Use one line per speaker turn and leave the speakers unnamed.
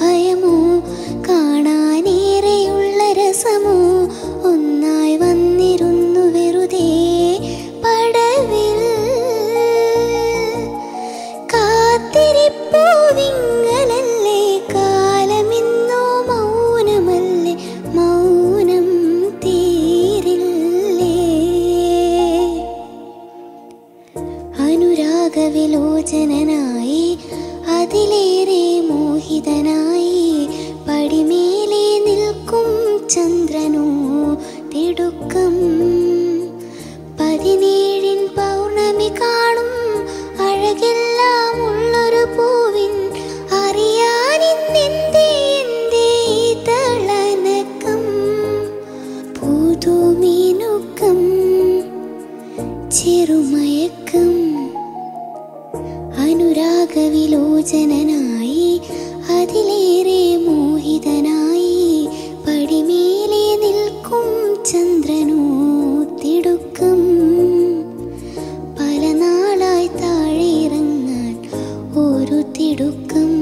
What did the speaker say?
ഭയമോ? കാണാനേറെയുള്ള രസമോ? ഒന്നായി വന്നിരുന്നു വെറുതെ പടവിൽ. കാത്തിരിപ്പോ കാത്തിരിപ്പൂവിങ്ങലല്ലേ കാലമിന്നോ മൗനമല്ലേ? മൗനം തീരില്ലേ? അനുരാഗവിലോചനായി അതിലേറെ മോഹിതനായി പടിമേലെ നിൽക്കും ചന്ദ്രനോ തിടുക്കം. പതിനേഴിൻ പൗർണമി കാണും അഴകെല്ലാം ഉള്ളൊരു പൂവിൻ അറിയാനിന്നെന്തേ എന്തേ ഈ തളനക്കം. പുതുമീനുക്കം ചെറുമയക്കം. അനുരാഗവിലോചനായി അതിലേറെ മോഹിതനായി പടിമേലെ നിൽക്കും ചന്ദ്രനോ തിടുക്കും. പല നാളായി താഴെ ഇറങ്ങാൻ ഒരു തിടുക്കം.